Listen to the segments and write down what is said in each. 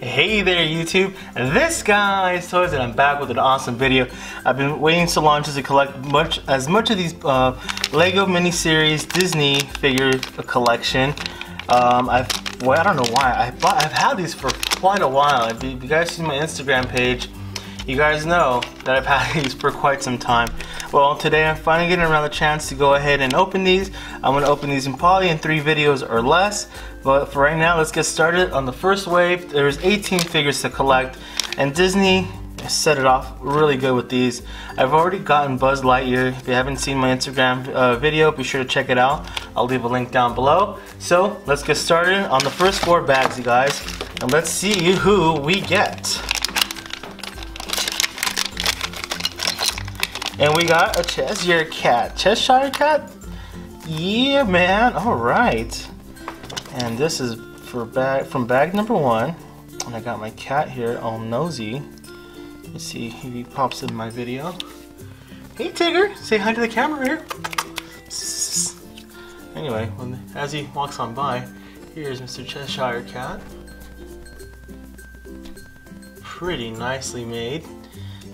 Hey there YouTube, this guy's toys and I'm back with an awesome video. I've been waiting so long to collect much as much of these uh, Lego miniseries Disney figure collection. Um, I've well I don't know why I bought, I've had these for quite a while. If you guys see my Instagram page, you guys know that I've had these for quite some time. Well, today I'm finally getting around the chance to go ahead and open these. I'm to open these in probably in three videos or less. But for right now, let's get started. On the first wave, there's 18 figures to collect. And Disney set it off really good with these. I've already gotten Buzz Lightyear. If you haven't seen my Instagram uh, video, be sure to check it out. I'll leave a link down below. So let's get started on the first four bags, you guys. And let's see who we get. And we got a Cheshire Cat. Cheshire Cat? Yeah, man. All right. And this is for bag from bag number one. And I got my cat here, all nosy. Let's see if he pops in my video. Hey, Tigger. Say hi to the camera here. Anyway, when, as he walks on by, here's Mr. Cheshire Cat. Pretty nicely made.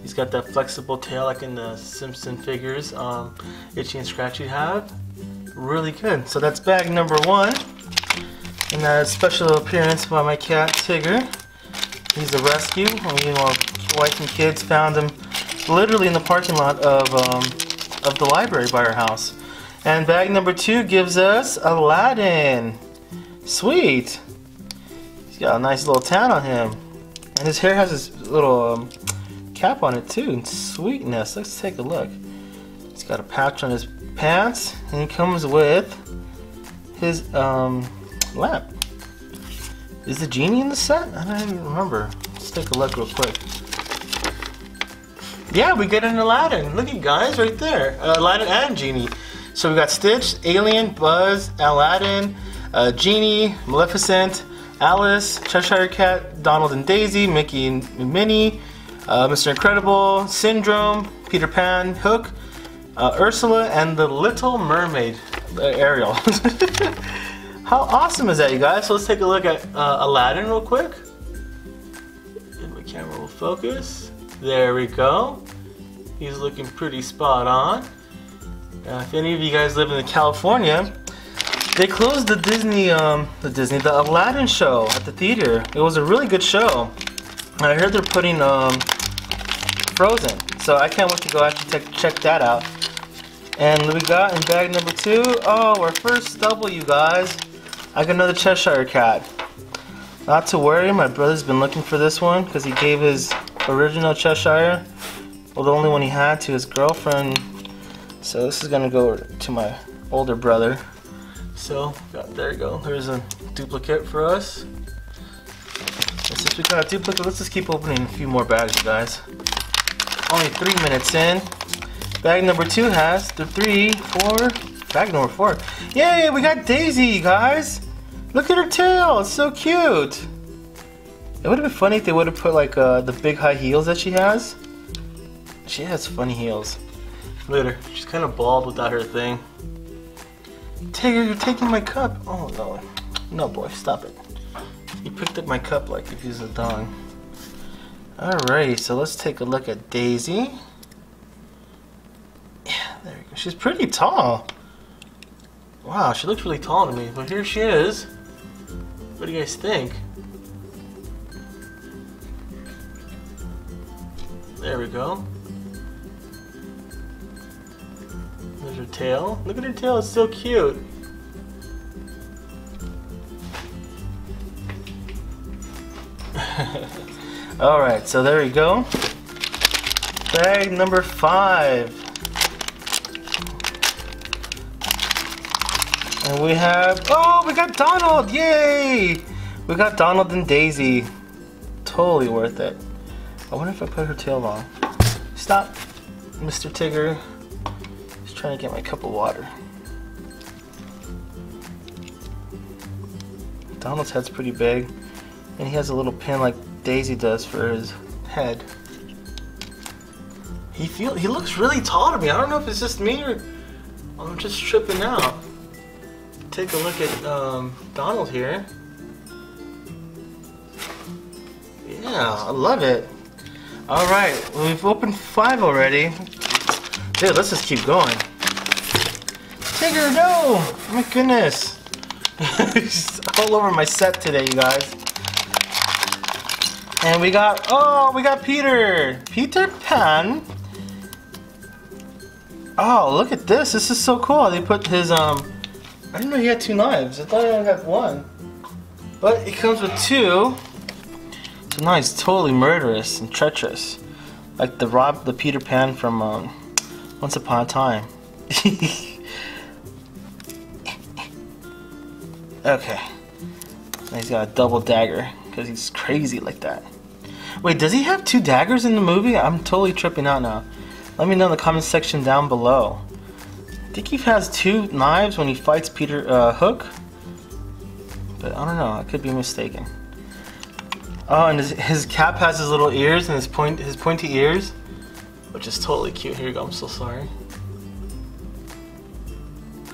He's got that flexible tail like in the Simpson figures um, Itchy and Scratchy have. Really good. So that's bag number one. And that special appearance by my cat Tigger. He's a rescue. You know, wife and kids found him literally in the parking lot of, um, of the library by our house. And bag number two gives us Aladdin. Sweet. He's got a nice little tan on him. And his hair has this little um, cap on it too. Sweetness. Let's take a look. He's got a patch on his pants, and he comes with his um, lamp. Is the genie in the set? I don't even remember. Let's take a look real quick. Yeah, we get an Aladdin. Look at you guys right there. Uh, Aladdin and Genie. So we got Stitch, Alien, Buzz, Aladdin, uh, Genie, Maleficent, Alice, Cheshire Cat, Donald and Daisy, Mickey and Minnie, uh, Mr. Incredible, Syndrome, Peter Pan, Hook, uh, Ursula, and the Little Mermaid, uh, Ariel. How awesome is that, you guys? So let's take a look at uh, Aladdin real quick. If my camera will focus. There we go. He's looking pretty spot on. Uh, if any of you guys live in California, they closed the Disney, um, the Disney, the Aladdin show at the theater. It was a really good show. I heard they're putting um, Frozen. So I can't wait to go actually check that out. And we got in bag number two, oh, our first double, you guys. I got another Cheshire Cat. Not to worry, my brother's been looking for this one because he gave his original Cheshire, well, the only one he had, to his girlfriend. So this is gonna go to my older brother. So, there you go. There's a duplicate for us. And since we got a duplicate, let's just keep opening a few more bags, guys. Only three minutes in. Bag number two has the three, four, bag number four. Yay, we got Daisy, guys. Look at her tail, it's so cute. It would have been funny if they would have put like uh, the big high heels that she has. She has funny heels. Look at her, she's kind of bald without her thing. Tigger, you're taking my cup. Oh no, no boy, stop it. You picked up my cup like if he's a dog. Alrighty, so let's take a look at Daisy. Yeah, there we go. She's pretty tall. Wow, she looks really tall to me, but here she is. What do you guys think? There we go. There's her tail. Look at her tail, it's so cute. Alright, so there we go. Bag number five. And we have, oh, we got Donald, yay! We got Donald and Daisy. Totally worth it. I wonder if I put her tail on. Stop, Mr. Tigger. Just trying to get my cup of water. Donald's head's pretty big. And he has a little pin like Daisy does for his head. He feel he looks really tall to me. I don't know if it's just me or I'm just tripping out. Take a look at um, Donald here. Yeah, I love it. All right, we've opened five already. Dude, let's just keep going. Tigger, no! Oh my goodness. All over my set today, you guys. And we got, oh, we got Peter. Peter Pan. Oh, look at this. This is so cool. They put his, um, I didn't know he had two knives. I thought he only had one. But it comes with two. So now he's totally murderous and treacherous. Like the Rob, the Peter Pan from um, Once Upon a Time. okay. He's got a double dagger because he's crazy like that. Wait, does he have two daggers in the movie? I'm totally tripping out now. Let me know in the comment section down below. I think he has two knives when he fights Peter uh, Hook. But I don't know, I could be mistaken. Oh, and his, his cap has his little ears and his point his pointy ears, which is totally cute. Here you go. I'm so sorry.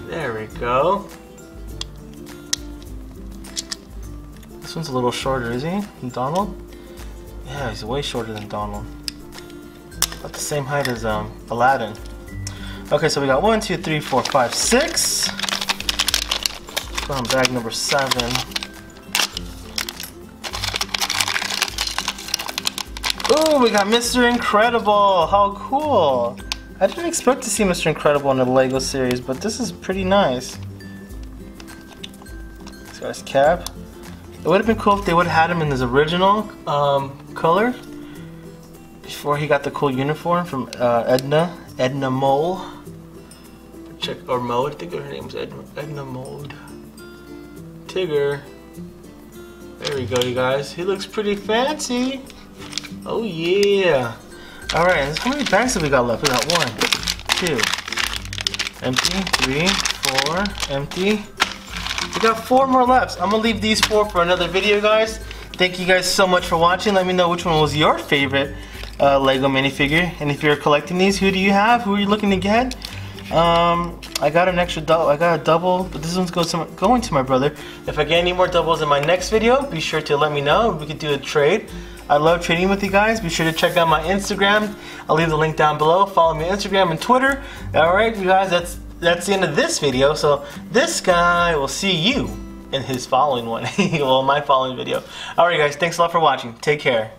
There we go. This one's a little shorter, is he? Donald? Yeah, he's way shorter than Donald. About the same height as um, Aladdin. Okay, so we got one, two, three, four, five, six. On bag number seven. Ooh, we got Mr. Incredible! How cool! I didn't expect to see Mr. Incredible in the LEGO series, but this is pretty nice. This guy's cap. It would have been cool if they would have had him in his original um, color before he got the cool uniform from uh, Edna, Edna Mole. Check or Mode. I think her name's Edna, Edna Mode. Tigger. There we go, you guys. He looks pretty fancy. Oh yeah. All right. How many bags have we got left? We got one, two, empty, three, four, empty. We got four more left. I'm gonna leave these four for another video, guys. Thank you guys so much for watching. Let me know which one was your favorite uh, Lego minifigure. And if you're collecting these, who do you have? Who are you looking to get? Um, I got an extra double. I got a double, but this one's going to, my, going to my brother. If I get any more doubles in my next video, be sure to let me know. We could do a trade. I love trading with you guys. Be sure to check out my Instagram. I'll leave the link down below. Follow me on Instagram and Twitter. All right, you guys. That's that's the end of this video. So this guy will see you in his following one. well, my following video. All right, guys. Thanks a lot for watching. Take care.